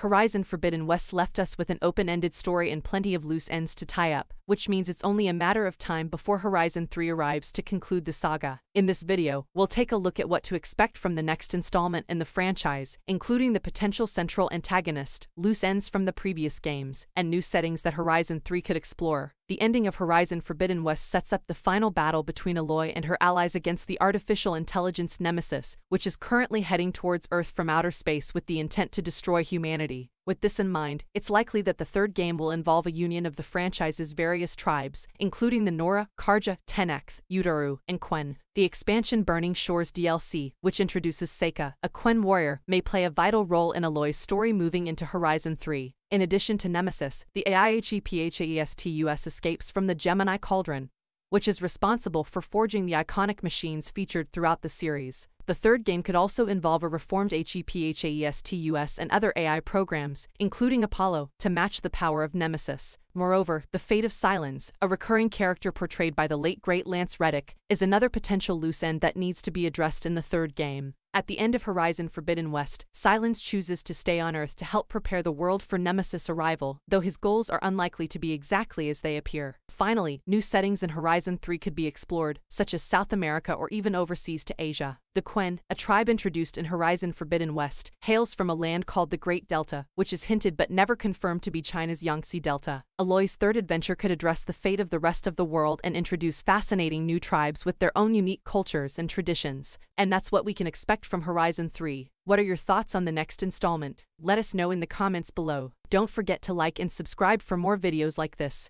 Horizon Forbidden West left us with an open-ended story and plenty of loose ends to tie up, which means it's only a matter of time before Horizon 3 arrives to conclude the saga. In this video, we'll take a look at what to expect from the next installment in the franchise, including the potential central antagonist, loose ends from the previous games, and new settings that Horizon 3 could explore. The ending of Horizon Forbidden West sets up the final battle between Aloy and her allies against the artificial intelligence Nemesis, which is currently heading towards Earth from outer space with the intent to destroy humanity. With this in mind, it's likely that the third game will involve a union of the franchise's various tribes, including the Nora, Carja, Tenakth, Utaru, and Quen. The expansion Burning Shores DLC, which introduces Seyka, a Quen warrior, may play a vital role in Aloy's story moving into Horizon 3. In addition to Nemesis, the AIHEPHAESTUS escapes from the Gemini Cauldron, which is responsible for forging the iconic machines featured throughout the series. The third game could also involve a reformed HEPHAESTUS and other AI programs, including Apollo, to match the power of Nemesis. Moreover, the fate of Sylens, a recurring character portrayed by the late great Lance Reddick, is another potential loose end that needs to be addressed in the third game. At the end of Horizon Forbidden West, Sylens chooses to stay on Earth to help prepare the world for Nemesis' arrival, though his goals are unlikely to be exactly as they appear. Finally, new settings in Horizon 3 could be explored, such as South America or even overseas to Asia. The Quen, a tribe introduced in Horizon Forbidden West, hails from a land called the Great Delta, which is hinted but never confirmed to be China's Yangtze Delta. Aloy's third adventure could address the fate of the rest of the world and introduce fascinating new tribes with their own unique cultures and traditions. And that's what we can expect from Horizon 3. What are your thoughts on the next installment? Let us know in the comments below. Don't forget to like and subscribe for more videos like this.